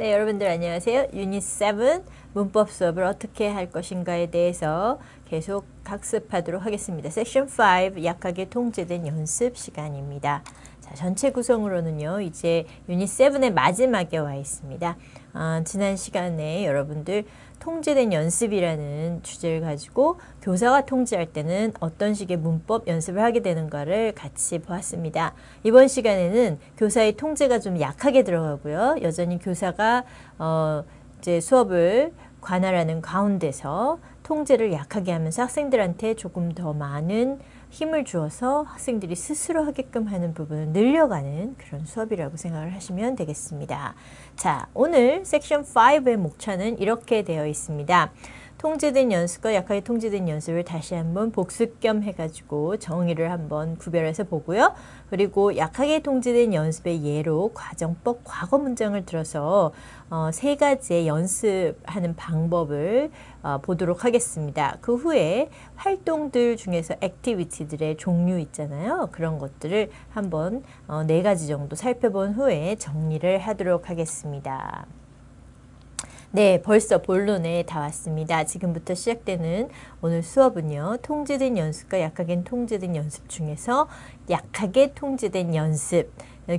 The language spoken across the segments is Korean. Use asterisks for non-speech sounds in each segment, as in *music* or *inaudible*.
네, 여러분들 안녕하세요. 유닛 7 문법 수업을 어떻게 할 것인가에 대해서 계속 학습하도록 하겠습니다. 섹션 5 약하게 통제된 연습 시간입니다. 자, 전체 구성으로는요. 이제 유닛 7의 마지막에 와 있습니다. 아, 지난 시간에 여러분들 통제된 연습이라는 주제를 가지고 교사가 통제할 때는 어떤 식의 문법 연습을 하게 되는가를 같이 보았습니다. 이번 시간에는 교사의 통제가 좀 약하게 들어가고요. 여전히 교사가 어 이제 수업을 관할하는 가운데서 통제를 약하게 하면서 학생들한테 조금 더 많은 힘을 주어서 학생들이 스스로 하게끔 하는 부분을 늘려가는 그런 수업이라고 생각을 하시면 되겠습니다. 자, 오늘 섹션 5의 목차는 이렇게 되어 있습니다. 통제된 연습과 약하게 통제된 연습을 다시 한번 복습 겸 해가지고 정의를 한번 구별해서 보고요. 그리고 약하게 통제된 연습의 예로 과정법 과거 문장을 들어서 어, 세 가지의 연습하는 방법을 어, 보도록 하겠습니다. 그 후에 활동들 중에서 액티비티들의 종류 있잖아요. 그런 것들을 한번 어, 네 가지 정도 살펴본 후에 정리를 하도록 하겠습니다. 네, 벌써 본론에 다 왔습니다. 지금부터 시작되는 오늘 수업은요. 통제된 연습과 약하게 통제된 연습 중에서 약하게 통제된 연습.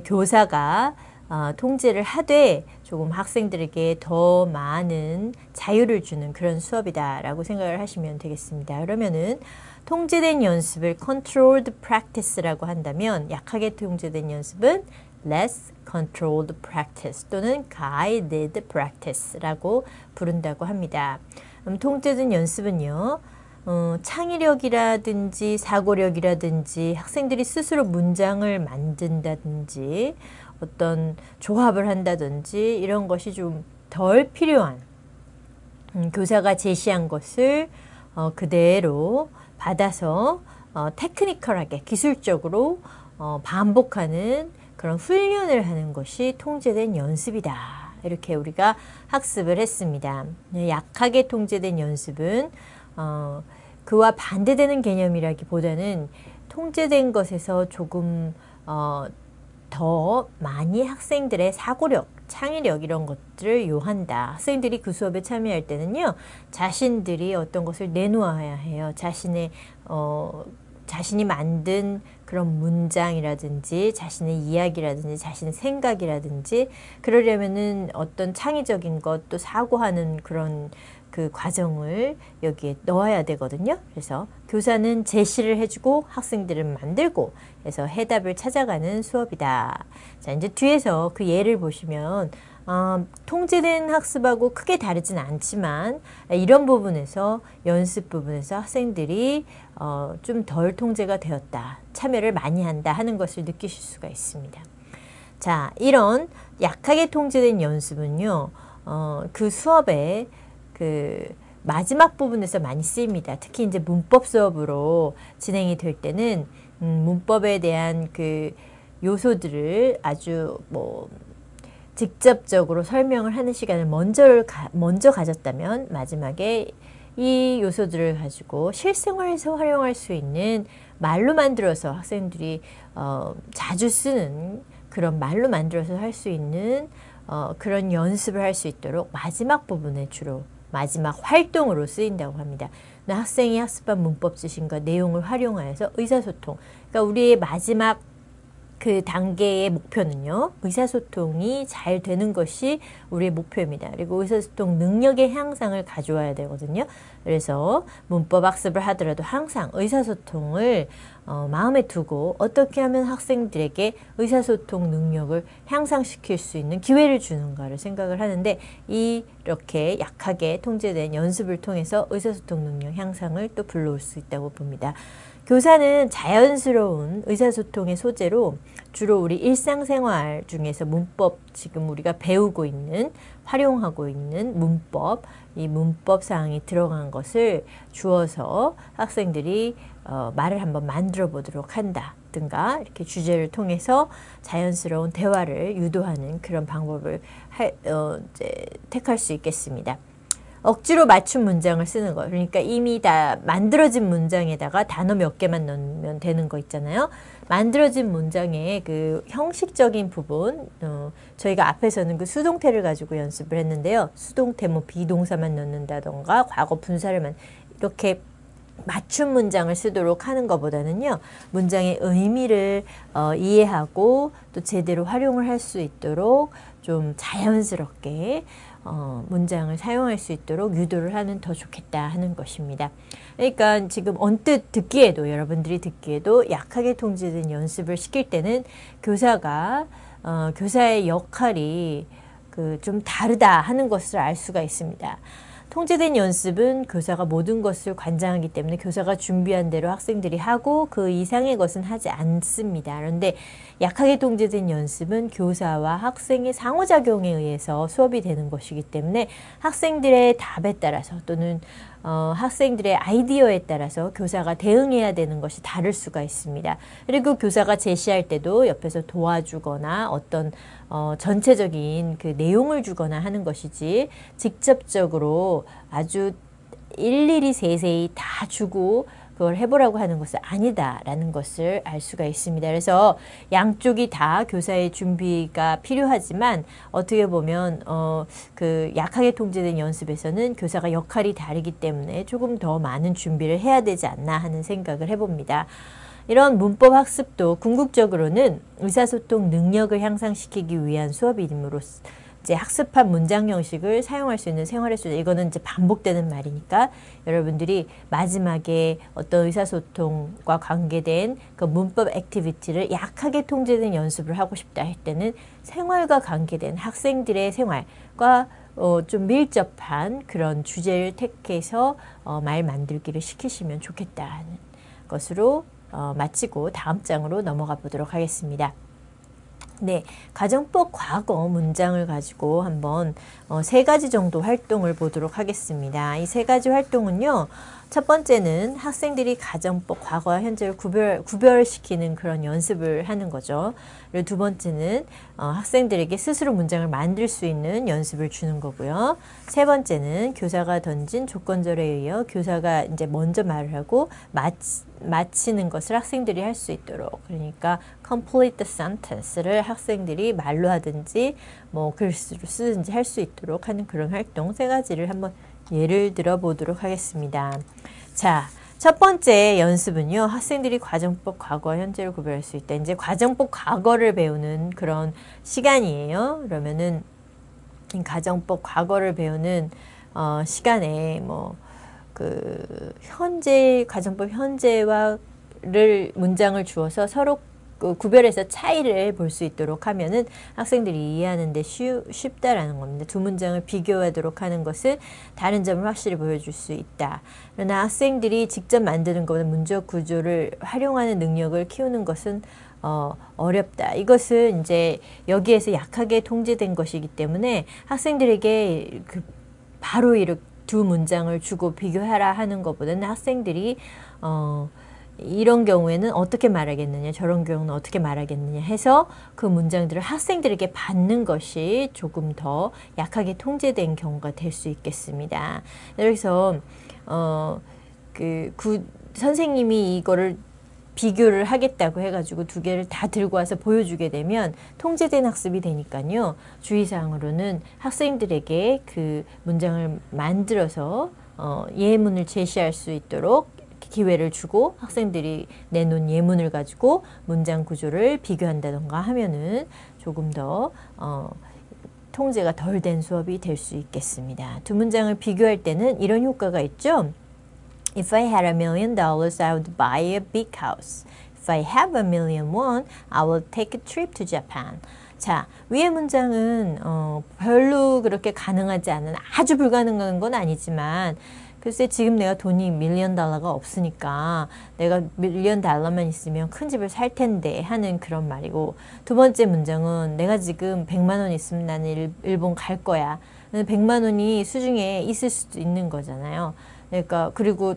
교사가 어, 통제를 하되 조금 학생들에게 더 많은 자유를 주는 그런 수업이다라고 생각을 하시면 되겠습니다. 그러면은 통제된 연습을 controlled practice라고 한다면 약하게 통제된 연습은 less controlled practice 또는 guided practice라고 부른다고 합니다. 음, 통제된 연습은요. 어, 창의력이라든지 사고력이라든지 학생들이 스스로 문장을 만든다든지 어떤 조합을 한다든지 이런 것이 좀 덜 필요한 음, 교사가 제시한 것을 어, 그대로 받아서 어, 테크니컬하게 기술적으로 어, 반복하는 그런 훈련을 하는 것이 통제된 연습이다. 이렇게 우리가 학습을 했습니다. 네, 약하게 통제된 연습은 어, 그와 반대되는 개념이라기보다는 통제된 것에서 조금 어, 더 많이 학생들의 사고력, 창의력 이런 것들을 요한다. 학생들이 그 수업에 참여할 때는요, 자신들이 어떤 것을 내놓아야 해요. 자신의 어, 자신이 만든 그런 문장이라든지 자신의 이야기라든지 자신의 생각이라든지 그러려면은 어떤 창의적인 것 또 사고하는 그런 그 과정을 여기에 넣어야 되거든요. 그래서 교사는 제시를 해주고 학생들은 만들고 해서 해답을 찾아가는 수업이다. 자, 이제 뒤에서 그 예를 보시면 어, 통제된 학습하고 크게 다르진 않지만 이런 부분에서 연습 부분에서 학생들이 어, 좀 덜 통제가 되었다. 참여를 많이 한다 하는 것을 느끼실 수가 있습니다. 자, 이런 약하게 통제된 연습은요. 어, 그 수업에 그 마지막 부분에서 많이 쓰입니다. 특히 이제 문법 수업으로 진행이 될 때는 음, 문법에 대한 그 요소들을 아주 뭐 직접적으로 설명을 하는 시간을 먼저 가, 먼저 가졌다면 마지막에 이 요소들을 가지고 실생활에서 활용할 수 있는 말로 만들어서 학생들이 어, 자주 쓰는 그런 말로 만들어서 할 수 있는 어, 그런 연습을 할 수 있도록 마지막 부분에 주로 마지막 활동으로 쓰인다고 합니다. 학생이 학습한 문법 지식과 내용을 활용하여서 의사소통. 그러니까 우리의 마지막 그 단계의 목표는요. 의사소통이 잘 되는 것이 우리의 목표입니다. 그리고 의사소통 능력의 향상을 가져와야 되거든요. 그래서 문법 학습을 하더라도 항상 의사소통을 어, 마음에 두고 어떻게 하면 학생들에게 의사소통 능력을 향상시킬 수 있는 기회를 주는가를 생각을 하는데 이렇게 약하게 통제된 연습을 통해서 의사소통 능력 향상을 또 불러올 수 있다고 봅니다. 교사는 자연스러운 의사소통의 소재로 주로 우리 일상생활 중에서 문법 지금 우리가 배우고 있는 활용하고 있는 문법 이 문법 사항이 들어간 것을 주어서 학생들이 어, 말을 한번 만들어 보도록 한다든가 이렇게 주제를 통해서 자연스러운 대화를 유도하는 그런 방법을 할, 어, 이제 택할 수 있겠습니다. 억지로 맞춘 문장을 쓰는 거. 그러니까 이미 다 만들어진 문장에다가 단어 몇 개만 넣으면 되는 거 있잖아요. 만들어진 문장의 그 형식적인 부분, 어, 저희가 앞에서는 그 수동태를 가지고 연습을 했는데요. 수동태 뭐 비동사만 넣는다던가 과거 분사를만 이렇게 맞춤 문장을 쓰도록 하는 것보다는요, 문장의 의미를 어, 이해하고 또 제대로 활용을 할 수 있도록 좀 자연스럽게 어, 문장을 사용할 수 있도록 유도를 하는 더 좋겠다 하는 것입니다. 그러니까 지금 언뜻 듣기에도 여러분들이 듣기에도 약하게 통제된 연습을 시킬 때는 교사가 어, 교사의 역할이 그 좀 다르다 하는 것을 알 수가 있습니다. 통제된 연습은 교사가 모든 것을 관장하기 때문에 교사가 준비한 대로 학생들이 하고 그 이상의 것은 하지 않습니다. 그런데 약하게 통제된 연습은 교사와 학생의 상호작용에 의해서 수업이 되는 것이기 때문에 학생들의 답에 따라서 또는 어, 학생들의 아이디어에 따라서 교사가 대응해야 되는 것이 다를 수가 있습니다. 그리고 교사가 제시할 때도 옆에서 도와주거나 어떤 어, 전체적인 그 내용을 주거나 하는 것이지 직접적으로 아주 일일이 세세히 다 주고 그걸 해보라고 하는 것은 아니다라는 것을 알 수가 있습니다. 그래서 양쪽이 다 교사의 준비가 필요하지만 어떻게 보면 어, 그 약하게 통제된 연습에서는 교사가 역할이 다르기 때문에 조금 더 많은 준비를 해야 되지 않나 하는 생각을 해봅니다. 이런 문법 학습도 궁극적으로는 의사소통 능력을 향상시키기 위한 수업이므로써 이제 학습한 문장 형식을 사용할 수 있는 생활의 수단 이거는 이제 반복되는 말이니까 여러분들이 마지막에 어떤 의사소통과 관계된 그 문법 activity를 약하게 통제된 연습을 하고 싶다 할 때는 생활과 관계된 학생들의 생활과 어, 좀 밀접한 그런 주제를 택해서 어, 말 만들기를 시키시면 좋겠다는 것으로 어, 마치고 다음 장으로 넘어가 보도록 하겠습니다. 네, 가정법 과거 문장을 가지고 한번 어, 세 가지 정도 활동을 보도록 하겠습니다. 이 세 가지 활동은요. 첫 번째는 학생들이 가정법 과거와 현재를 구별, 구별시키는 그런 연습을 하는 거죠. 그리고 두 번째는 어, 학생들에게 스스로 문장을 만들 수 있는 연습을 주는 거고요. 세 번째는 교사가 던진 조건절에 의해 교사가 이제 먼저 말을 하고 마치, 마치는 것을 학생들이 할 수 있도록 그러니까 complete sentence를 학생들이 말로 하든지 뭐 글씨로 쓰든지 할 수 있도록 하는 그런 활동 세 가지를 한번 예를 들어 보도록 하겠습니다. 자, 첫 번째 연습은요. 학생들이 과정법 과거와 현재를 구별할 수 있다. 이제 과정법 과거를 배우는 그런 시간이에요. 그러면은 가정법 과거를 배우는 어, 시간에 뭐 그 현재 가정법 현재와를 문장을 주어서 서로 그 구별해서 차이를 볼 수 있도록 하면은 학생들이 이해하는데 쉽다라는 겁니다. 두 문장을 비교하도록 하는 것은 다른 점을 확실히 보여줄 수 있다. 그러나 학생들이 직접 만드는 것보다 문적 구조를 활용하는 능력을 키우는 것은 어, 어렵다. 이것은 이제 여기에서 약하게 통제된 것이기 때문에 학생들에게 그 바로 이렇게 두 문장을 주고 비교하라 하는 것보다는 학생들이 어, 이런 경우에는 어떻게 말하겠느냐, 저런 경우는 어떻게 말하겠느냐 해서 그 문장들을 학생들에게 받는 것이 조금 더 약하게 통제된 경우가 될 수 있겠습니다. 그래서 어, 그, 구, 선생님이 이거를 비교를 하겠다고 해가지고 두 개를 다 들고 와서 보여주게 되면 통제된 학습이 되니까요. 주의사항으로는 학생들에게 그 문장을 만들어서 어, 예문을 제시할 수 있도록 기회를 주고 학생들이 내놓은 예문을 가지고 문장 구조를 비교한다던가 하면은 조금 더 어, 통제가 덜 된 수업이 될 수 있겠습니다. 두 문장을 비교할 때는 이런 효과가 있죠. If I had a million dollars, I would buy a big house. If I have a million won, I will take a trip to Japan. 자, 위의 문장은 어, 별로 그렇게 가능하지 않은 아주 불가능한 건 아니지만 글쎄 지금 내가 돈이 밀리언 달러가 없으니까 내가 밀리언 달러만 있으면 큰 집을 살 텐데 하는 그런 말이고 두 번째 문장은 내가 지금 백만원 있으면 나는 일, 본 갈 거야. 백만 원이 수중에 있을 수도 있는 거잖아요. 그러니까 그리고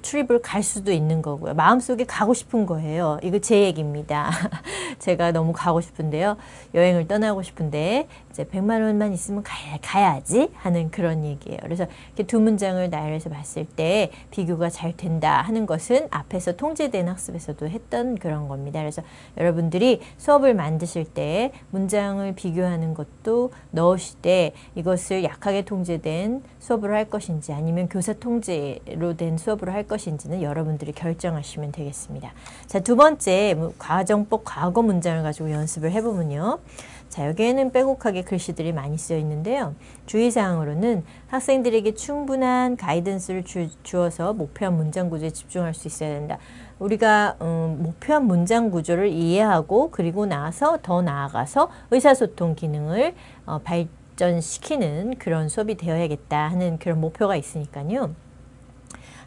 트립을 갈 수도 있는 거고요. 마음속에 가고 싶은 거예요. 이거 제 얘기입니다. *laughs* 제가 너무 가고 싶은데요. 여행을 떠나고 싶은데 이제 100만 원만 있으면 가야, 가야 지 하는 그런 얘기예요. 그래서 이렇게 두 문장을 나열해서 봤을 때 비교가 잘 된다 하는 것은 앞에서 통제된 학습에서도 했던 그런 겁니다. 그래서 여러분들이 수업을 만드실 때 문장을 비교하는 것도 넣으실 때 이것을 약하게 통제된 수업으로 할 것인지 아니면 교사 통제로 된 수업으로 할 것인지는 여러분들이 결정하시면 되겠습니다. 자, 두 번째 과정법 과거 문장을 가지고 연습을 해보면요. 자, 여기에는 빼곡하게 글씨들이 많이 쓰여 있는데요. 주의사항으로는 학생들에게 충분한 가이던스를 주, 주어서 목표한 문장 구조에 집중할 수 있어야 된다. 우리가 음, 목표한 문장 구조를 이해하고 그리고 나서 더 나아가서 의사소통 기능을 어, 발전시키는 그런 수업이 되어야겠다 하는 그런 목표가 있으니까요.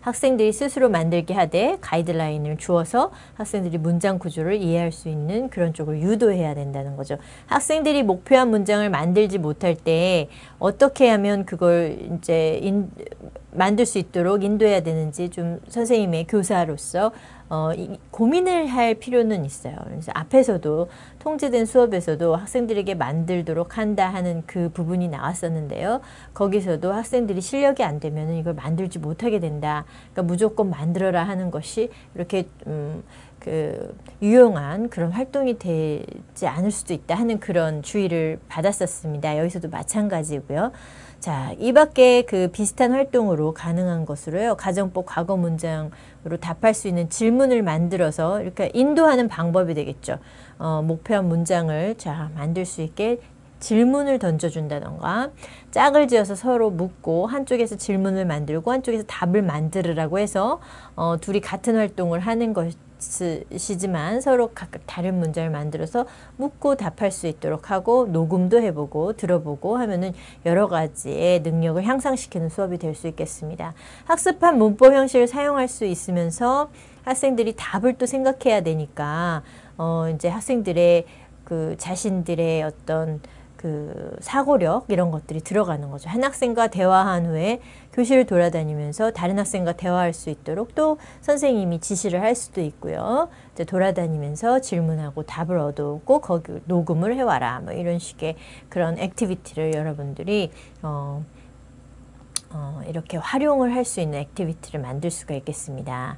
학생들이 스스로 만들게 하되 가이드라인을 주어서 학생들이 문장 구조를 이해할 수 있는 그런 쪽을 유도해야 된다는 거죠. 학생들이 목표한 문장을 만들지 못할 때 어떻게 하면 그걸 이제 인, 만들 수 있도록 인도해야 되는지 좀 선생님의 교사로서 어, 이, 고민을 할 필요는 있어요. 그래서 앞에서도 통제된 수업에서도 학생들에게 만들도록 한다 하는 그 부분이 나왔었는데요. 거기서도 학생들이 실력이 안 되면 이걸 만들지 못하게 된다. 그러니까 무조건 만들어라 하는 것이 이렇게 음, 그 유용한 그런 활동이 되지 않을 수도 있다 하는 그런 주의를 받았었습니다. 여기서도 마찬가지고요. 자, 이 밖에 그 비슷한 활동으로 가능한 것으로요. 가정법 과거 문장으 로 답할 수 있는 질문을 만들어서 이렇게 인도하는 방법이 되겠죠. 어, 목표한 문장을 자, 만들 수 있게 질문을 던져준다던가 짝을 지어서 서로 묻고 한쪽에서 질문을 만들고 한쪽에서 답을 만들으라고 해서 어, 둘이 같은 활동을 하는 것 시지만 서로 각각 다른 문장을 만들어서 묻고 답할 수 있도록 하고 녹음도 해보고 들어보고 하면은 여러 가지의 능력을 향상시키는 수업이 될 수 있겠습니다. 학습한 문법 형식을 사용할 수 있으면서 학생들이 답을 또 생각해야 되니까 어 이제 학생들의 그 자신들의 어떤 그 사고력 이런 것들이 들어가는 거죠. 한 학생과 대화한 후에 교실을 돌아다니면서 다른 학생과 대화할 수 있도록 또 선생님이 지시를 할 수도 있고요. 이제 돌아다니면서 질문하고 답을 얻어오고 거기 녹음을 해와라. 뭐 이런 식의 그런 activity를 여러분들이 어, 어, 이렇게 활용을 할 수 있는 activity를 만들 수가 있겠습니다.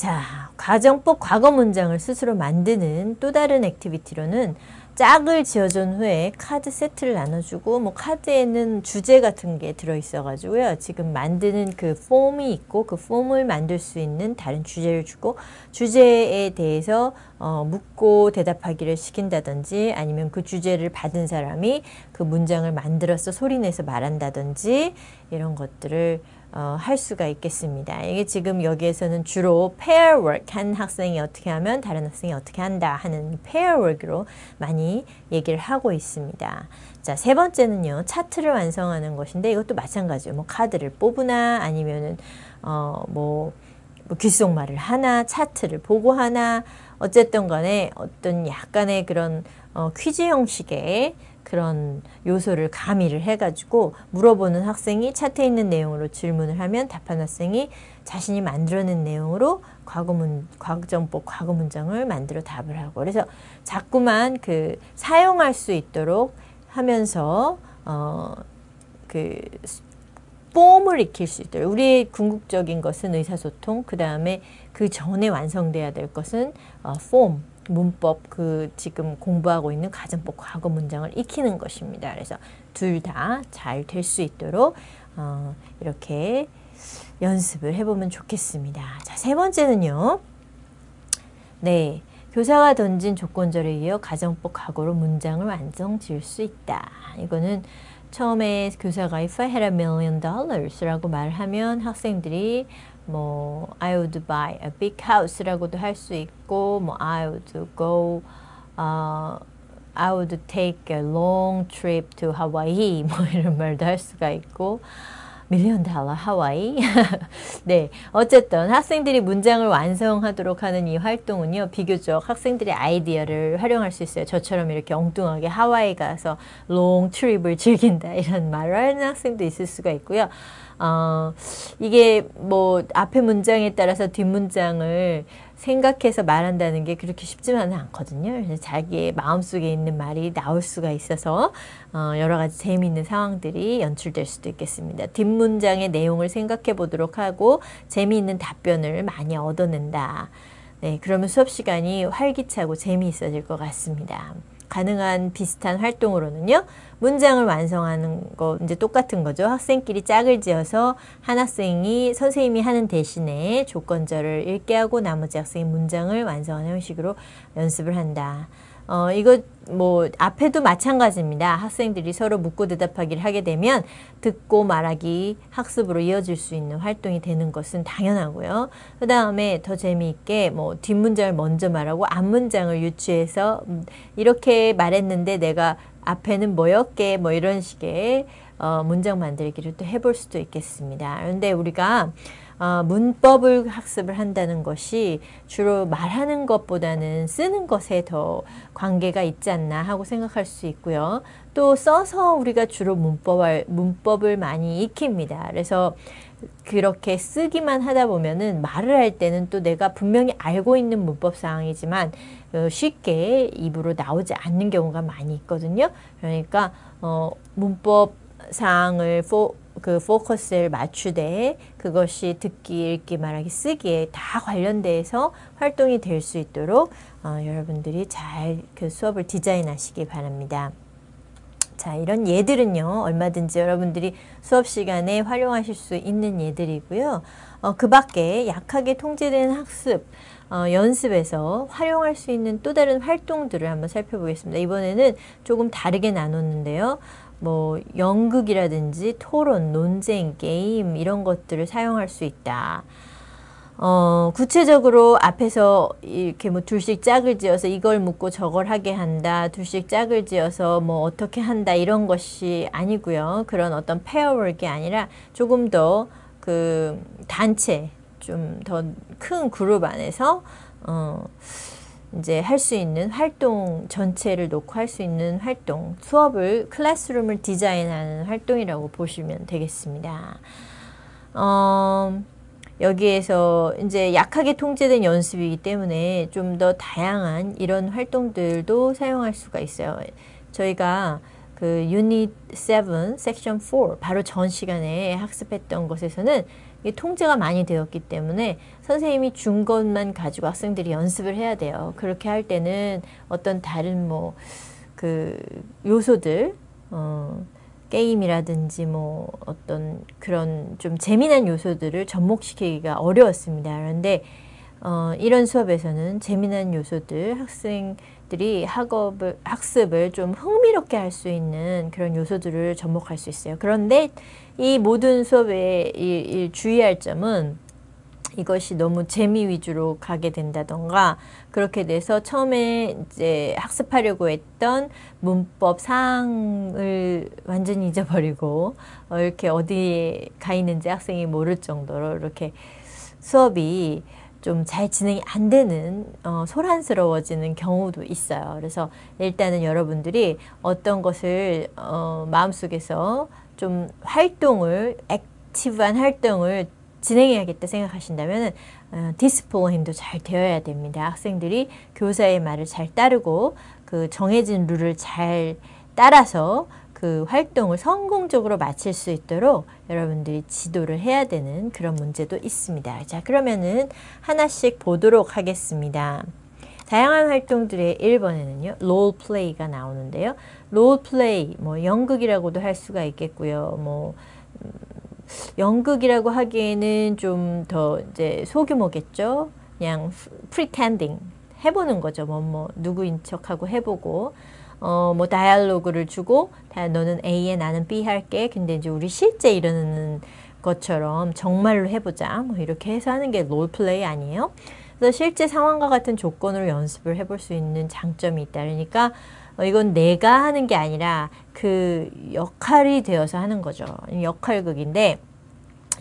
자, 과정법 과거 문장을 스스로 만드는 또 다른 액티비티로는 짝을 지어준 후에 카드 세트를 나눠주고 뭐 카드에는 주제 같은 게 들어있어 가지고요. 지금 만드는 그 폼이 있고 그 폼을 만들 수 있는 다른 주제를 주고 주제에 대해서 어, 묻고 대답하기를 시킨다든지 아니면 그 주제를 받은 사람이 그 문장을 만들어서 소리내서 말한다든지 이런 것들을 어, 할 수가 있겠습니다. 이게 지금 여기에서는 주로 pair work 한 학생이 어떻게 하면 다른 학생이 어떻게 한다 하는 pair work으로 많이 얘기를 하고 있습니다. 자, 세 번째는요. 차트를 완성하는 것인데 이것도 마찬가지예요. 뭐 카드를 뽑으나 아니면은 어, 뭐, 뭐 귓속말을 하나, 차트를 보고 하나 어쨌든 간에 어떤 약간의 그런 어, 퀴즈 형식의 그런 요소를 가미를 해가지고 물어보는 학생이 차트에 있는 내용으로 질문을 하면 답한 학생이 자신이 만들어낸 내용으로 과거문, 과정법 과거 문장을 만들어 답을 하고. 그래서 자꾸만 그 사용할 수 있도록 하면서 어, 그 폼을 익힐 수 있도록. 우리의 궁극적인 것은 의사소통 그 다음에 그 전에 완성돼야 될 것은 어, 폼 문법 그 지금 공부하고 있는 가정법 과거 문장을 익히는 것입니다. 그래서 둘 다 잘 될 수 있도록 어, 이렇게 연습을 해보면 좋겠습니다. 자, 세 번째는요. 네. 교사가 던진 조건절에 이어 가정법 과거로 문장을 완성 지을 수 있다. 이거는 처음에 교사가 if I had a million dollars라고 말하면 학생들이 뭐 I would buy a big house라고도 할 수 있고 뭐 I would go uh, I would take a long trip to Hawaii *laughs* 뭐 이런 말도 할 수가 있고 million dollar 하와이. *laughs* 네. 어쨌든 학생들이 문장을 완성하도록 하는 이 활동은요, 비교적 학생들의 아이디어를 활용할 수 있어요. 저처럼 이렇게 엉뚱하게 하와이 가서 long trip을 즐긴다 이런 말을 하는 학생도 있을 수가 있고요. 어, 이게 뭐 앞에 문장에 따라서 뒷문장을 생각해서 말한다는 게 그렇게 쉽지만은 않거든요. 그래서 자기의 마음속에 있는 말이 나올 수가 있어서 어, 여러 가지 재미있는 상황들이 연출될 수도 있겠습니다. 뒷문장의 내용을 생각해 보도록 하고 재미있는 답변을 많이 얻어낸다. 네, 그러면 수업 시간이 활기차고 재미있어질 것 같습니다. 가능한 비슷한 활동으로는요. 문장을 완성하는 거 이제 똑같은 거죠. 학생끼리 짝을 지어서 한 학생이 선생님이 하는 대신에 조건절을 읽게 하고 나머지 학생이 문장을 완성하는 형식으로 연습을 한다. 어, 이거 뭐 앞에도 마찬가지입니다. 학생들이 서로 묻고 대답하기를 하게 되면 듣고 말하기 학습으로 이어질 수 있는 활동이 되는 것은 당연하고요. 그 다음에 더 재미있게 뭐 뒷문장을 먼저 말하고 앞문장을 유추해서 음, 이렇게 말했는데 내가 앞에는 뭐였게 뭐 이런 식의 어, 문장 만들기를 또 해볼 수도 있겠습니다. 그런데 우리가 어, 문법을 학습을 한다는 것이 주로 말하는 것보다는 쓰는 것에 더 관계가 있지 않나 하고 생각할 수 있고요. 또 써서 우리가 주로 문법을, 문법을 많이 익힙니다. 그래서 그렇게 쓰기만 하다 보면은 말을 할 때는 또 내가 분명히 알고 있는 문법 상황이지만 어, 쉽게 입으로 나오지 않는 경우가 많이 있거든요. 그러니까 어, 문법 사항을 포, 그 포커스를 맞추되 그것이 듣기, 읽기, 말하기, 쓰기에 다 관련돼서 활동이 될 수 있도록 어, 여러분들이 잘 그 수업을 디자인하시기 바랍니다. 자, 이런 예들은요, 얼마든지 여러분들이 수업 시간에 활용하실 수 있는 예들이고요. 어, 그 밖에 약하게 통제된 학습, 어, 연습에서 활용할 수 있는 또 다른 활동들을 한번 살펴보겠습니다. 이번에는 조금 다르게 나눴는데요. 뭐 연극이라든지 토론, 논쟁, 게임 이런 것들을 사용할 수 있다. 어, 구체적으로 앞에서 이렇게 뭐 둘씩 짝을 지어서 이걸 묻고 저걸 하게 한다. 둘씩 짝을 지어서 뭐 어떻게 한다. 이런 것이 아니고요. 그런 어떤 페어월이 아니라 조금 더 그 단체, 좀 더 큰 그룹 안에서 어, 이제 할 수 있는 활동 전체를 놓고 할 수 있는 활동, 수업을 클래스룸을 디자인하는 활동이라고 보시면 되겠습니다. 어, 여기에서 이제 약하게 통제된 연습이기 때문에 좀 더 다양한 이런 활동들도 사용할 수가 있어요. 저희가 그 유닛 7, 섹션 4 바로 전 시간에 학습했던 것에서는 통제가 많이 되었기 때문에 선생님이 준 것만 가지고 학생들이 연습을 해야 돼요. 그렇게 할 때는 어떤 다른 뭐 그 요소들 어 게임이라든지 뭐 어떤 그런 좀 재미난 요소들을 접목시키기가 어려웠습니다. 그런데 어 이런 수업에서는 재미난 요소들 학생들이 학업을 학습을 좀 흥미롭게 할 수 있는 그런 요소들을 접목할 수 있어요. 그런데 이 모든 수업에 이, 이 주의할 점은 이것이 너무 재미 위주로 가게 된다던가 그렇게 돼서 처음에 이제 학습하려고 했던 문법 사항을 완전히 잊어버리고 어, 이렇게 어디에 가 있는지 학생이 모를 정도로 이렇게 수업이 좀 잘 진행이 안 되는 어, 소란스러워지는 경우도 있어요. 그래서 일단은 여러분들이 어떤 것을 어, 마음속에서 좀 활동을 active한 활동을 진행해야겠다 생각하신다면 어, discipline도 잘 되어야 됩니다. 학생들이 교사의 말을 잘 따르고 그 정해진 룰을 잘 따라서 그 활동을 성공적으로 마칠 수 있도록 여러분들이 지도를 해야 되는 그런 문제도 있습니다. 자, 그러면은 하나씩 보도록 하겠습니다. 다양한 활동들의 1번에는요, role play가 나오는데요. 롤 플레이, 뭐, 연극이라고도 할 수가 있겠고요. 뭐, 음, 연극이라고 하기에는 좀 더 이제 소규모겠죠. 그냥 pretending 해보는 거죠. 뭐, 뭐, 누구인 척하고 해보고. 어, 뭐, 다이얼로그를 주고, 너는 A에 나는 B 할게. 근데 이제 우리 실제 이러는 것처럼 정말로 해보자. 뭐, 이렇게 해서 하는 게 롤플레이 아니에요? 그래서 실제 상황과 같은 조건으로 연습을 해볼 수 있는 장점이 있다. 그러니까 어, 이건 내가 하는 게 아니라 그 역할이 되어서 하는 거죠. 역할극인데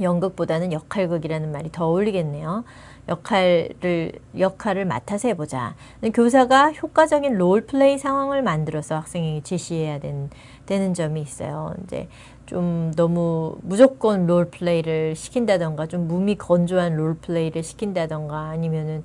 연극보다는 역할극이라는 말이 더 어울리겠네요. 역할을 역할을 맡아서 해보자. 교사가 효과적인 롤 플레이 상황을 만들어서 학생에게 제시해야 된, 되는 점이 있어요. 이제 좀 너무 무조건 롤 플레이를 시킨다던가 좀 몸이 건조한 롤 플레이를 시킨다던가 아니면은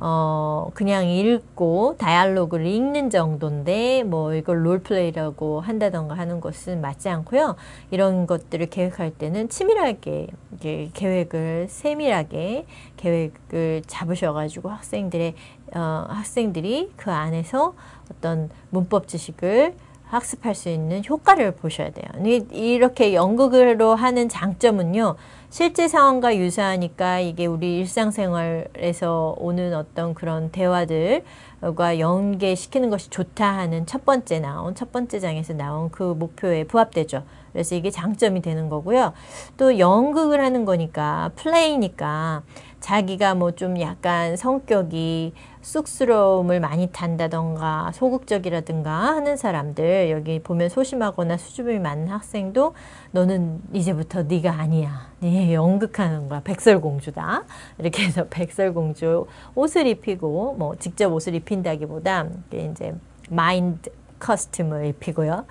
어, 그냥 읽고 다이알로그를 읽는 정도인데 뭐 이걸 롤플레이라고 한다던가 하는 것은 맞지 않고요. 이런 것들을 계획할 때는 치밀하게 이제 계획을 세밀하게 계획을 잡으셔가지고 학생들의 어, 학생들이 그 안에서 어떤 문법 지식을 학습할 수 있는 효과를 보셔야 돼요. 이렇게 연극으로 하는 장점은요. 실제 상황과 유사하니까 이게 우리 일상생활에서 오는 어떤 그런 대화들과 연계시키는 것이 좋다 하는 첫 번째 나온 첫 번째 장에서 나온 그 목표에 부합되죠. 그래서 이게 장점이 되는 거고요. 또 연극을 하는 거니까 플레이니까 자기가 뭐 좀 약간 성격이 쑥스러움을 많이 탄다던가 소극적이라든가 하는 사람들 여기 보면 소심하거나 수줍음이 많은 학생도 너는 이제부터 네가 아니야. 네 연극하는 거야. 백설공주다. 이렇게 해서 *laughs* 백설공주 옷을 입히고 뭐 직접 옷을 입힌다기보다 이제 마인드 커스튬을 입히고요.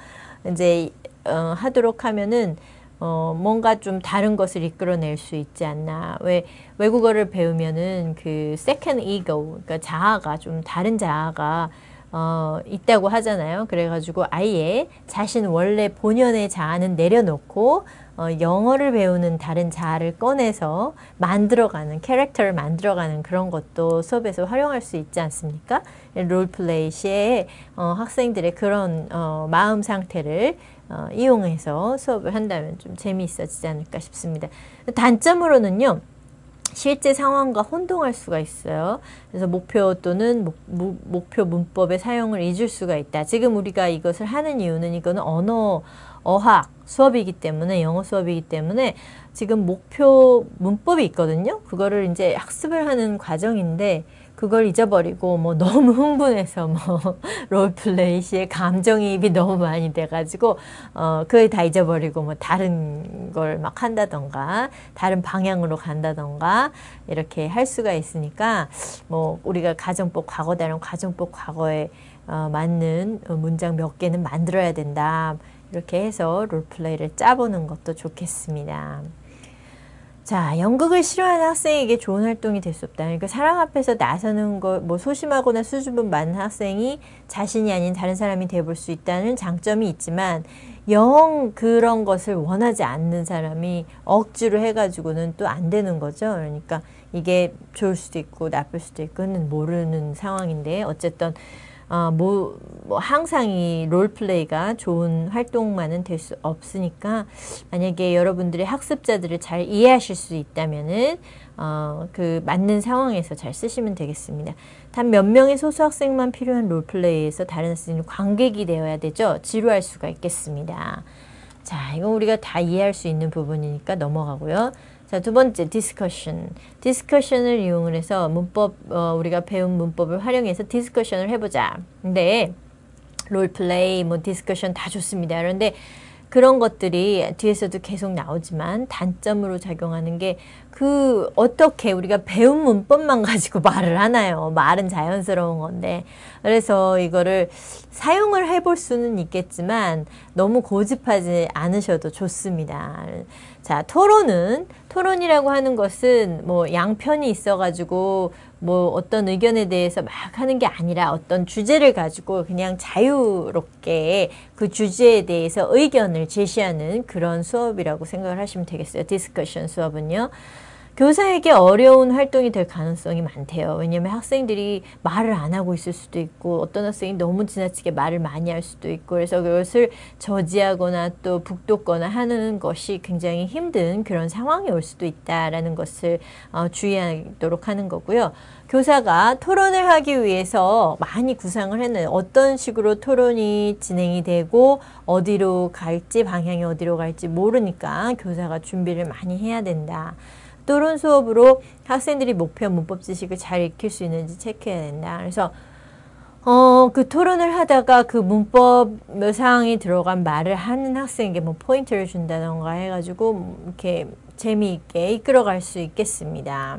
이제 어, 하도록 하면은 어, 뭔가 좀 다른 것을 이끌어낼 수 있지 않나. 왜 외국어를 배우면은 그 second ego, 그러니까 자아가 좀 다른 자아가 어, 있다고 하잖아요. 그래가지고 아예 자신 원래 본연의 자아는 내려놓고 어, 영어를 배우는 다른 자아를 꺼내서 만들어가는 캐릭터를 만들어가는 그런 것도 수업에서 활용할 수 있지 않습니까? 롤플레이 시에 어, 학생들의 그런 어, 마음 상태를 어, 이용해서 수업을 한다면 좀 재미있어지지 않을까 싶습니다. 단점으로는요. 실제 상황과 혼동할 수가 있어요. 그래서 목표 또는 목, 목, 목표 문법의 사용을 잊을 수가 있다. 지금 우리가 이것을 하는 이유는 이거는 언어, 어학 수업이기 때문에 영어 수업이기 때문에 지금 목표 문법이 있거든요. 그거를 이제 학습을 하는 과정인데 그걸 잊어버리고 뭐 너무 흥분해서 뭐 *laughs* 롤플레이 시에 감정이입이 너무 많이 돼가지고 어 그걸 다 잊어버리고 뭐 다른 걸 막 한다던가 다른 방향으로 간다던가 이렇게 할 수가 있으니까 뭐 우리가 가정법 과거다른 가정법 과거에 어 맞는 문장 몇 개는 만들어야 된다 이렇게 해서 롤플레이를 짜보는 것도 좋겠습니다. 자, 연극을 싫어하는 학생에게 좋은 활동이 될 수 없다. 그러니까 사람 앞에서 나서는 거, 뭐 소심하거나 수줍음 많은 학생이 자신이 아닌 다른 사람이 되볼 수 있다는 장점이 있지만 영 그런 것을 원하지 않는 사람이 억지로 해가지고는 또 안 되는 거죠. 그러니까 이게 좋을 수도 있고 나쁠 수도 있고 는 모르는 상황인데 어쨌든 어, 뭐, 뭐 항상 이 role play가 좋은 활동만은 될 수 없으니까 만약에 여러분들의 학습자들을 잘 이해하실 수 있다면은 어, 그 맞는 상황에서 잘 쓰시면 되겠습니다. 단 몇 명의 소수 학생만 필요한 role play에서 다른 학생이 관객이 되어야 되죠. 지루할 수가 있겠습니다. 자, 이건 우리가 다 이해할 수 있는 부분이니까 넘어가고요. 자, 두 번째 discussion. Discussion을 이용을 해서 문법 어, 우리가 배운 문법을 활용해서 discussion을 해 보자. 근데 Role play 뭐 discussion 다 좋습니다. 그런데 그런 것들이 뒤에서도 계속 나오지만 단점으로 작용하는 게 그 어떻게 우리가 배운 문법만 가지고 *laughs* 말을 하나요? 말은 자연스러운 건데 그래서 이거를 사용을 해볼 수는 있겠지만 너무 고집하지 않으셔도 좋습니다. 자 토론은 토론이라고 하는 것은 뭐 양편이 있어가지고 뭐 어떤 의견에 대해서 막 하는 게 아니라 어떤 주제를 가지고 그냥 자유롭게 그 주제에 대해서 의견을 제시하는 그런 수업이라고 생각을 하시면 되겠어요. Discussion 수업은요. 교사에게 어려운 활동이 될 가능성이 많대요. 왜냐하면 학생들이 말을 안 하고 있을 수도 있고 어떤 학생이 너무 지나치게 말을 많이 할 수도 있고 그래서 그것을 저지하거나 또 북돋거나 하는 것이 굉장히 힘든 그런 상황이 올 수도 있다라는 것을 어, 주의하도록 하는 거고요. 교사가 토론을 하기 위해서 많이 구상을 했는 어떤 식으로 토론이 진행이 되고 어디로 갈지 방향이 어디로 갈지 모르니까 교사가 준비를 많이 해야 된다. 토론 수업으로 학생들이 목표 문법 지식을 잘 익힐 수 있는지 체크해야 된다. 그래서 어, 그 토론을 하다가 그 문법 사항이 들어간 말을 하는 학생에게 뭐 포인트를 준다던가 해가지고 이렇게 재미있게 이끌어갈 수 있겠습니다.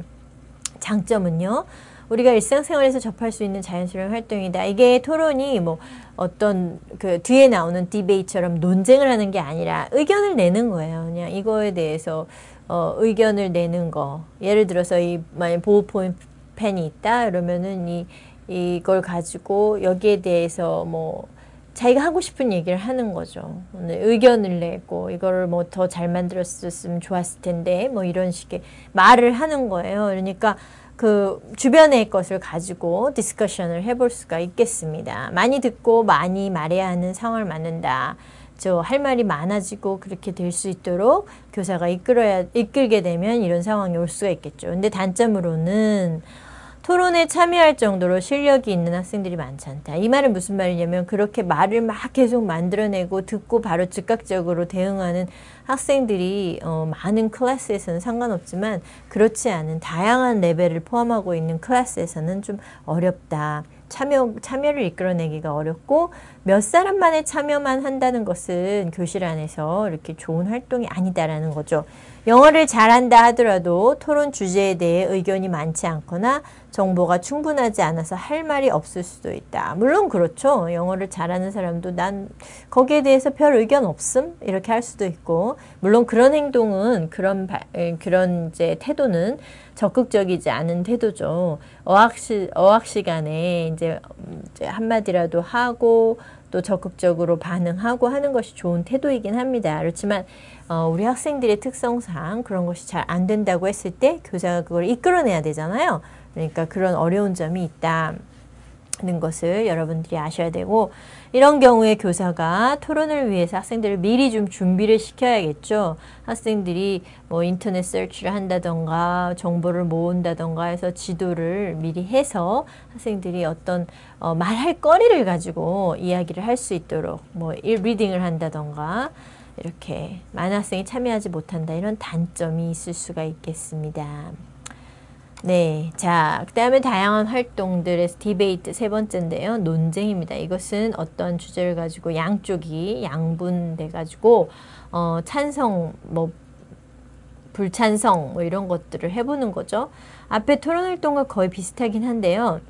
장점은요. 우리가 일상생활에서 접할 수 있는 자연스러운 활동이다. 이게 토론이 뭐 어떤 그 뒤에 나오는 디베이처럼 논쟁을 하는 게 아니라 의견을 내는 거예요. 그냥 이거에 대해서 어, 의견을 내는 거. 예를 들어서 이 만약 보호폰 펜이 있다 그러면은 이 이걸 가지고 여기에 대해서 뭐 자기가 하고 싶은 얘기를 하는 거죠. 의견을 내고 이거를 뭐 더 잘 만들었으면 좋았을 텐데 뭐 이런 식의 말을 하는 거예요. 그러니까 그 주변의 것을 가지고 discussion을 해볼 수가 있겠습니다. 많이 듣고 많이 말해야 하는 상황을 만든다. 저할 말이 많아지고 그렇게 될 수 있도록 교사가 이끌어야 이끌게 되면 이런 상황이 올 수가 있겠죠. 근데 단점으로는 토론에 참여할 정도로 실력이 있는 학생들이 많지 않다. 이 말은 무슨 말이냐면 그렇게 말을 막 계속 만들어내고 듣고 바로 즉각적으로 대응하는 학생들이 어, 많은 클래스에서는 상관없지만 그렇지 않은 다양한 레벨을 포함하고 있는 클래스에서는 좀 어렵다. 참여, 참여를 이끌어내기가 어렵고 몇 사람만의 참여만 한다는 것은 교실 안에서 이렇게 좋은 활동이 아니다라는 거죠. 영어를 잘한다 하더라도 토론 주제에 대해 의견이 많지 않거나 정보가 충분하지 않아서 할 말이 없을 수도 있다. 물론 그렇죠. 영어를 잘하는 사람도 난 거기에 대해서 별 의견 없음 이렇게 할 수도 있고 물론 그런 행동은 그런 바, 그런 이제 태도는 적극적이지 않은 태도죠. 어학 시 어학 시간에 이제, 이제 한마디라도 하고 또 적극적으로 반응하고 하는 것이 좋은 태도이긴 합니다. 그렇지만 어, 우리 학생들의 특성상 그런 것이 잘 안 된다고 했을 때 교사가 그걸 이끌어내야 되잖아요. 그러니까 그런 어려운 점이 있다는 것을 여러분들이 아셔야 되고 이런 경우에 교사가 토론을 위해서 학생들을 미리 좀 준비를 시켜야겠죠. 학생들이 뭐 인터넷 서치를 한다던가 정보를 모은다던가 해서 지도를 미리 해서 학생들이 어떤 어, 말할 거리를 가지고 이야기를 할 수 있도록 뭐 리딩을 한다던가 이렇게 많은 학생이 참여하지 못한다 이런 단점이 있을 수가 있겠습니다. 네, 자, 그 다음에 다양한 활동들에서 debate 세 번째인데요. 논쟁입니다. 이것은 어떤 주제를 가지고 양쪽이 양분돼 가지고 어, 찬성, 뭐 불찬성 뭐 이런 것들을 해보는 거죠. 앞에 토론 활동과 거의 비슷하긴 한데요.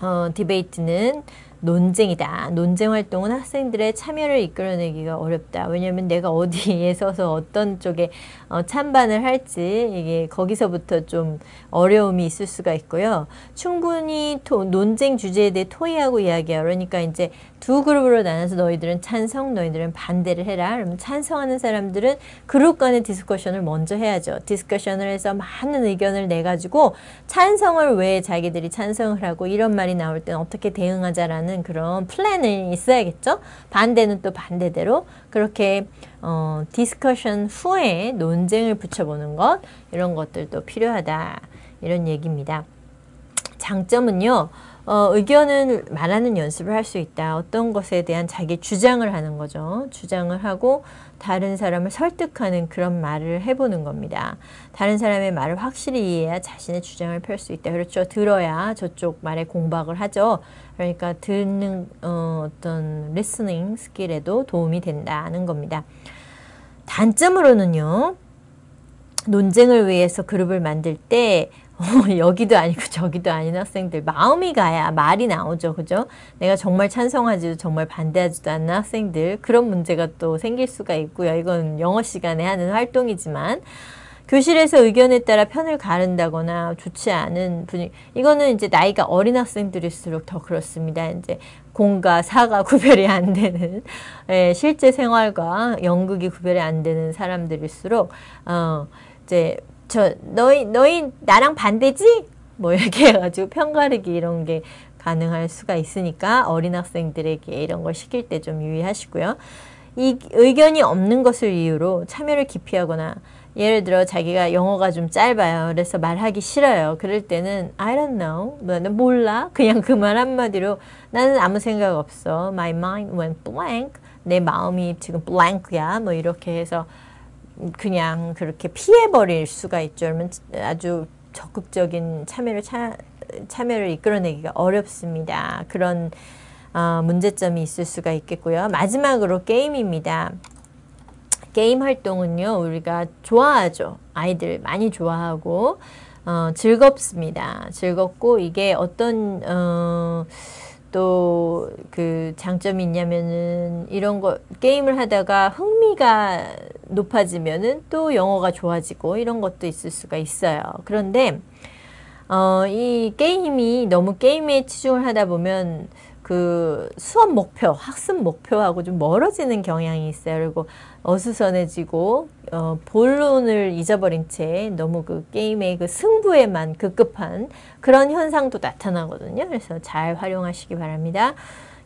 어, debate는 논쟁이다. 논쟁 활동은 학생들의 참여를 이끌어내기가 어렵다. 왜냐하면 내가 어디에 *laughs* 서서 어떤 쪽에 어, 찬반을 할지 이게 거기서부터 좀 어려움이 있을 수가 있고요. 충분히 토, 논쟁 주제에 대해 토의하고 이야기해요. 그러니까 이제 두 그룹으로 나눠서 너희들은 찬성, 너희들은 반대를 해라. 그러면 찬성하는 사람들은 그룹 간의 discussion을 먼저 해야죠. Discussion을 해서 많은 의견을 내가지고 찬성을 왜 자기들이 찬성을 하고 이런 말이 나올 때는 어떻게 대응하자라는 그런 플랜이 있어야겠죠. 반대는 또 반대대로 그렇게 어, discussion 후에 논쟁을 붙여보는 것 이런 것들도 필요하다 이런 얘기입니다. 장점은요. 어, 의견을 말하는 연습을 할 수 있다. 어떤 것에 대한 자기 주장을 하는 거죠. 주장을 하고 다른 사람을 설득하는 그런 말을 해보는 겁니다. 다른 사람의 말을 확실히 이해해야 자신의 주장을 펼 수 있다. 그렇죠. 들어야 저쪽 말에 공박을 하죠. 그러니까 듣는 어, 어떤 listening skill에도 도움이 된다는 겁니다. 단점으로는요. 논쟁을 위해서 그룹을 만들 때 어, *laughs* 여기도 아니고 저기도 아닌 학생들 마음이 가야 말이 나오죠. 그죠? 내가 정말 찬성하지도 정말 반대하지도 않는 학생들 그런 문제가 또 생길 수가 있고요. 이건 영어 시간에 하는 활동이지만 교실에서 의견에 따라 편을 가른다거나 좋지 않은 분위기 이거는 이제 나이가 어린 학생들일수록 더 그렇습니다. 이제 공과 사가 *laughs* 구별이 안 되는 예, 실제 생활과 연극이 구별이 안 되는 사람들일수록 어 이제 저 너희 너희 나랑 반대지? 뭐 이렇게 해가지고 편가르기 이런 게 가능할 수가 있으니까 어린 학생들에게 이런 걸 시킬 때 좀 유의하시고요. 이 의견이 없는 것을 이유로 참여를 기피하거나 예를 들어 자기가 영어가 좀 짧아요. 그래서 말하기 싫어요. 그럴 때는 I don't know. 나는 몰라. 그냥 그 말 한마디로 나는 아무 생각 없어. My mind went blank. 내 마음이 지금 blank야. 뭐 이렇게 해서 그냥 그렇게 피해버릴 수가 있죠. 그러면 아주 적극적인 참여를 차, 참여를 이끌어내기가 어렵습니다. 그런 어, 문제점이 있을 수가 있겠고요. 마지막으로 게임입니다. 게임 활동은요, 우리가 좋아하죠. 아이들 많이 좋아하고, 어, 즐겁습니다. 즐겁고, 이게 어떤, 어, 또 그 장점이 있냐면은 이런 거 게임을 하다가 흥미가 높아지면은 또 영어가 좋아지고 이런 것도 있을 수가 있어요. 그런데 어, 이 게임이 너무 게임에 치중을 하다 보면 그 수업 목표, 학습 목표하고 좀 멀어지는 경향이 있어요. 그리고 어수선해지고 어, 본론을 잊어버린 채 너무 그 게임의 그 승부에만 급급한 그런 현상도 나타나거든요. 그래서 잘 활용하시기 바랍니다.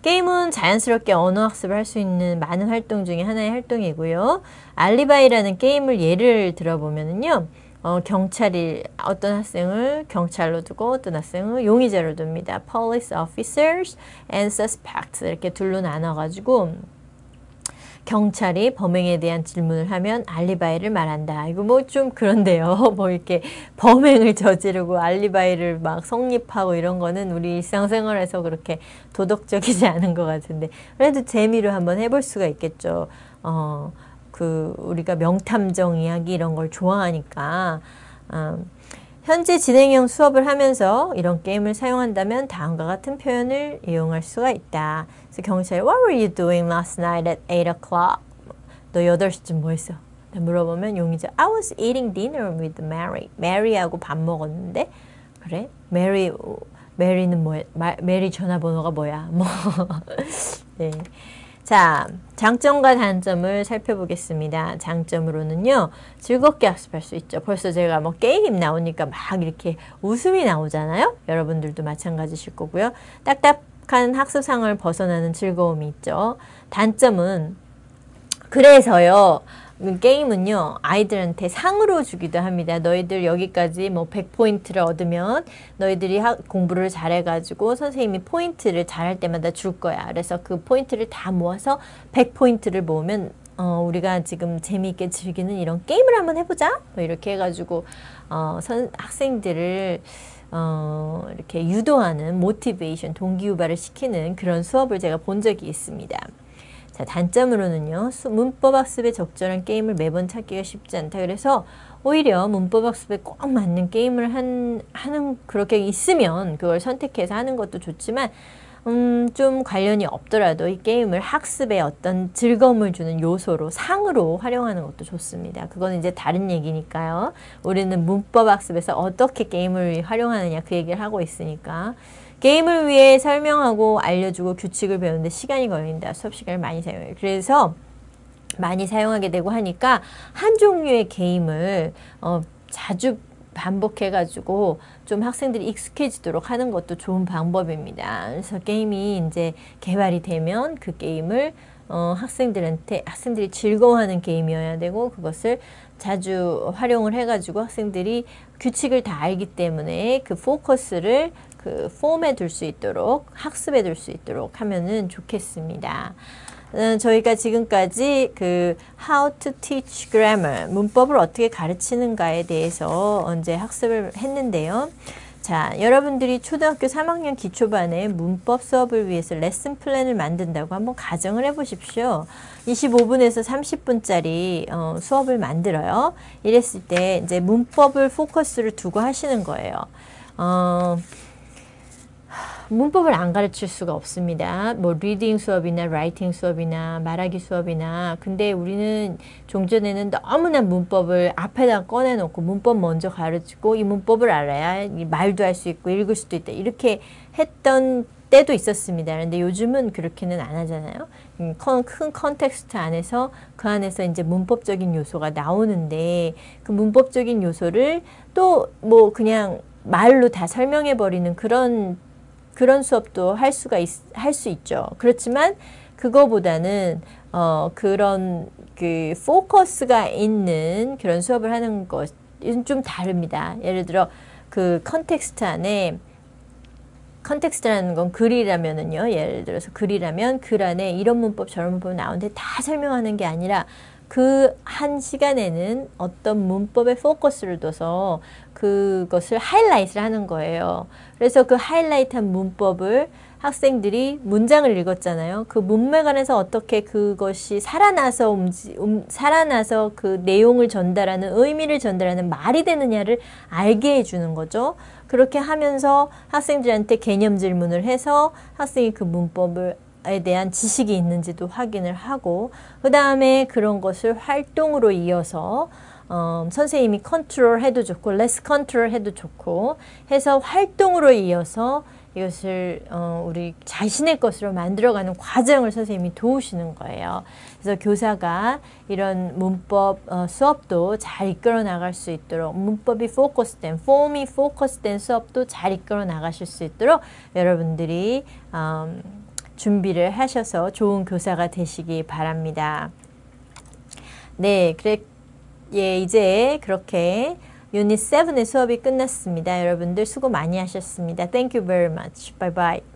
게임은 자연스럽게 언어 학습을 할 수 있는 많은 활동 중에 하나의 활동이고요. 알리바이라는 게임을 예를 들어보면요. 어, 경찰이 어떤 학생을 경찰로 두고 어떤 학생을 용의자로 둡니다. Police officers and suspects 이렇게 둘로 나눠가지고 경찰이 범행에 대한 질문을 하면 알리바이를 말한다. 이거 뭐 좀 그런데요. *laughs* 뭐 이렇게 범행을 저지르고 알리바이를 막 성립하고 이런 거는 우리 일상생활에서 그렇게 도덕적이지 않은 것 같은데 그래도 재미로 한번 해볼 수가 있겠죠. 어. 그 우리가 명탐정 이야기 이런 걸 좋아하니까 음, 현재 진행형 수업을 하면서 이런 게임을 사용한다면 다음과 같은 표현을 이용할 수가 있다. 그래서 경찰이 What were you doing last night at 8 o'clock? 너 8시쯤 뭐 했어? 물어보면 용의자 I was eating dinner with Mary. Mary하고 밥 먹었는데 그래? Mary 메리는 뭐야? 메리 전화번호가 뭐야? 뭐 *laughs* 네. 자, 장점과 단점을 살펴보겠습니다. 장점으로는요, 즐겁게 학습할 수 있죠. 벌써 제가 뭐 게임 나오니까 막 이렇게 웃음이 나오잖아요. 여러분들도 마찬가지실 거고요. 딱딱한 학습상을 벗어나는 즐거움이 있죠. 단점은 그래서요, 게임은요, 아이들한테 상으로 주기도 합니다. 너희들 여기까지 뭐 100포인트를 얻으면 너희들이 학, 공부를 잘해가지고 선생님이 포인트를 잘할 때마다 줄 거야. 그래서 그 포인트를 다 모아서 100포인트를 모으면 어, 우리가 지금 재미있게 즐기는 이런 게임을 한번 해보자. 뭐 이렇게 해가지고, 어, 선, 학생들을 어, 이렇게 유도하는 모티베이션, 동기유발을 시키는 그런 수업을 제가 본 적이 있습니다. 자, 단점으로는요. 문법 학습에 적절한 게임을 매번 찾기가 쉽지 않다. 그래서 오히려 문법 학습에 꼭 맞는 게임을 한, 하는, 그렇게 있으면 그걸 선택해서 하는 것도 좋지만, 음, 좀 관련이 없더라도 이 게임을 학습에 어떤 즐거움을 주는 요소로, 상으로 활용하는 것도 좋습니다. 그건 이제 다른 얘기니까요. 우리는 문법 학습에서 어떻게 게임을 활용하느냐 그 얘기를 하고 있으니까. 게임을 위해 설명하고 알려주고 규칙을 배우는데 시간이 걸린다. 수업 시간을 많이 사용해요. 그래서 많이 사용하게 되고 하니까 한 종류의 게임을 어, 자주 반복해가지고 좀 학생들이 익숙해지도록 하는 것도 좋은 방법입니다. 그래서 게임이 이제 개발이 되면 그 게임을 어, 학생들한테 학생들이 즐거워하는 게임이어야 되고 그것을 자주 활용을 해가지고 학생들이 규칙을 다 알기 때문에 그 포커스를 그 폼에 둘 수 있도록 학습에 둘 수 있도록 하면은 좋겠습니다. 음, 저희가 지금까지 그 How to Teach Grammar 문법을 어떻게 가르치는가에 대해서 언제 학습을 했는데요. 자, 여러분들이 초등학교 3학년 기초반에 문법 수업을 위해서 레슨 플랜을 만든다고 한번 가정을 해보십시오. 25분에서 30분짜리 어, 수업을 만들어요. 이랬을 때 이제 문법을 포커스를 두고 하시는 거예요. 어, 문법을 안 가르칠 수가 없습니다. 뭐 reading 수업이나 writing 수업이나 말하기 수업이나 근데 우리는 종전에는 너무나 문법을 앞에다 꺼내놓고 문법 먼저 가르치고 이 문법을 알아야 말도 할 수 있고 읽을 수도 있다 이렇게 했던 때도 있었습니다. 그런데 요즘은 그렇게는 안 하잖아요. 음, 큰 context 안에서 그 안에서 이제 문법적인 요소가 나오는데 그 문법적인 요소를 또 뭐 그냥 말로 다 설명해 버리는 그런 그런 수업도 할 수가 할 수 있죠. 그렇지만 그거보다는 어 그런 그 포커스가 있는 그런 수업을 하는 것은 좀 다릅니다. 예를 들어 그 context 안에 context라는 건 글이라면은요. 예를 들어서 글이라면 글 안에 이런 문법 저런 문법 나오는데 다 설명하는 게 아니라 그 한 시간에는 어떤 문법에 포커스를 둬서 그것을 하이라이트를 하는 거예요. 그래서 그 하이라이트한 문법을 학생들이 문장을 읽었잖아요. 그 문맥안에서 어떻게 그것이 살아나서 움지, 음, 살아나서 그 내용을 전달하는 의미를 전달하는 말이 되느냐를 알게 해주는 거죠. 그렇게 하면서 학생들한테 개념 질문을 해서 학생이 그 문법을 에 대한 지식이 있는지도 확인을 하고 그 다음에 그런 것을 활동으로 이어서 어, 선생님이 컨트롤 해도 좋고 less control 해도 좋고 해서 활동으로 이어서 이것을 어, 우리 자신의 것으로 만들어가는 과정을 선생님이 도우시는 거예요. 그래서 교사가 이런 문법 어, 수업도 잘 이끌어 나갈 수 있도록 문법이 포커스된, 폼이 포커스된 수업도 잘 이끌어 나가실 수 있도록 여러분들이 음, 준비를 하셔서 좋은 교사가 되시기 바랍니다. 네, 그래 예, 이제 그렇게 유닛 7의 수업이 끝났습니다. 여러분들 수고 많이 하셨습니다. Thank you very much. Bye bye.